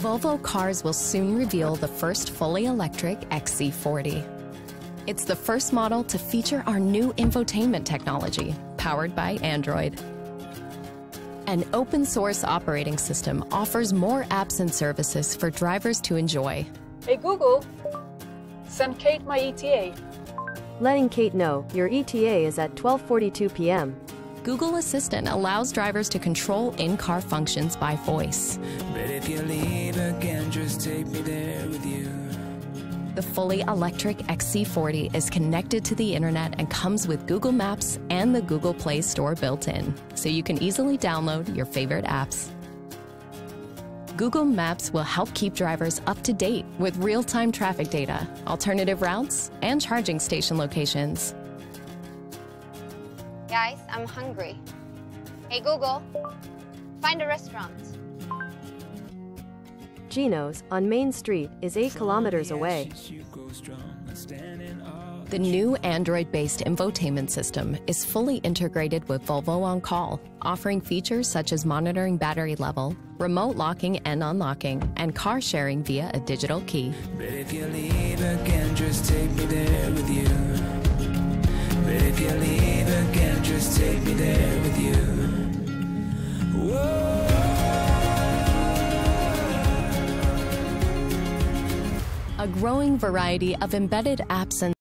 Volvo Cars will soon reveal the first fully electric XC40. It's the first model to feature our new infotainment technology, powered by Android. An open source operating system offers more apps and services for drivers to enjoy. Hey Google, send Kate my ETA. Letting Kate know your ETA is at 12:42 p.m. Google Assistant allows drivers to control in-car functions by voice. But if you leave again, just take me there with you. The fully electric XC40 is connected to the internet and comes with Google Maps and the Google Play Store built in, so you can easily download your favorite apps. Google Maps will help keep drivers up to date with real time traffic data, alternative routes, and charging station locations. Guys, I'm hungry. Hey Google, find a restaurant. Geno's on Main Street is 8 kilometers away. You go strong, standing all The new Android based infotainment system is fully integrated with Volvo On Call, offering features such as monitoring battery level, remote locking and unlocking, and car sharing via a digital key. A growing variety of embedded apps and